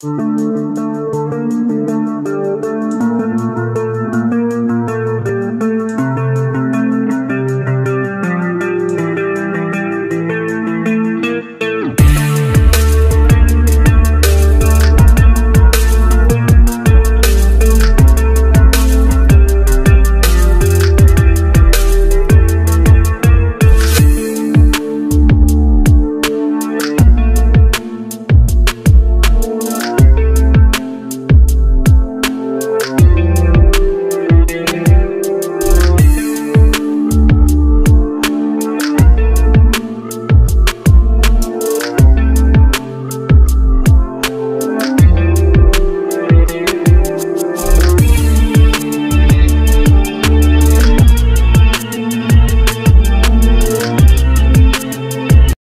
Música